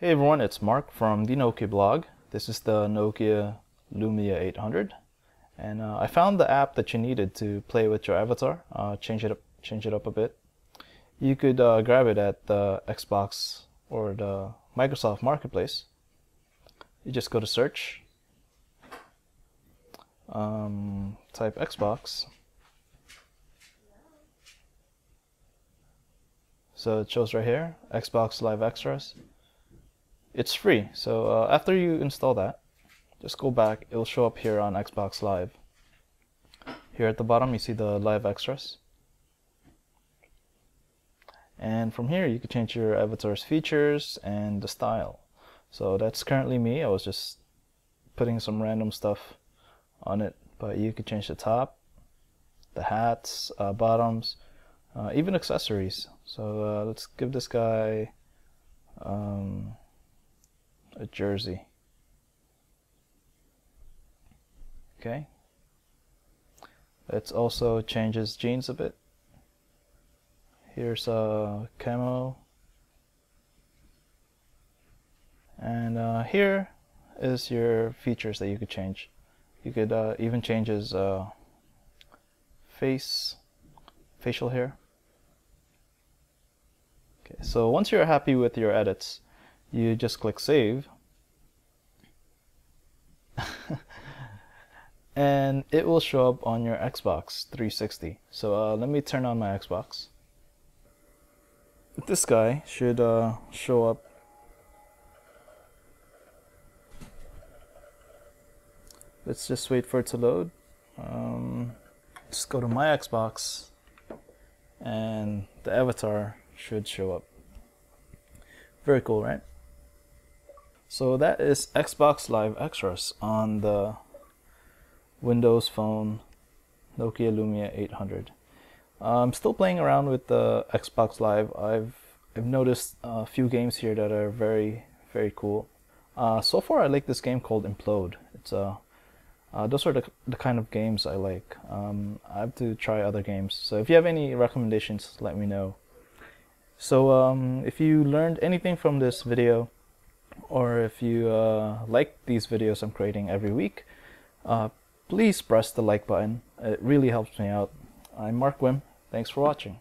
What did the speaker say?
Hey everyone, it's Mark from the Nokia blog. This is the Nokia Lumia 800 and uh, I found the app that you needed to play with your avatar, uh, change it up change it up a bit. You could uh, grab it at the Xbox or the Microsoft Marketplace. You just go to search, um, type Xbox. So it shows right here, Xbox Live Extras it's free. So uh, after you install that, just go back. It'll show up here on Xbox Live. Here at the bottom, you see the live extras. And from here, you can change your avatar's features and the style. So that's currently me. I was just putting some random stuff on it. But you could change the top, the hats, uh, bottoms, uh, even accessories. So uh, let's give this guy um, a jersey. Okay. It also changes jeans a bit. Here's a camo. And uh, here is your features that you could change. You could uh, even change his uh, face, facial hair. Okay, so once you're happy with your edits, you just click save. And it will show up on your Xbox 360 so uh, let me turn on my Xbox. This guy should uh, show up. Let's just wait for it to load. Um, just go to my Xbox and the avatar should show up. Very cool right so that is Xbox Live Extras on the Windows Phone Nokia Lumia 800. I'm still playing around with the Xbox Live. I've I've noticed a few games here that are very very cool. Uh, so far, I like this game called Implode. It's uh, uh, those are the, the kind of games I like. Um, I have to try other games. So if you have any recommendations, let me know. So um, if you learned anything from this video, or if you uh, like these videos I'm creating every week, uh, please press the like button. It really helps me out. I'm Mark Guim. Thanks for watching.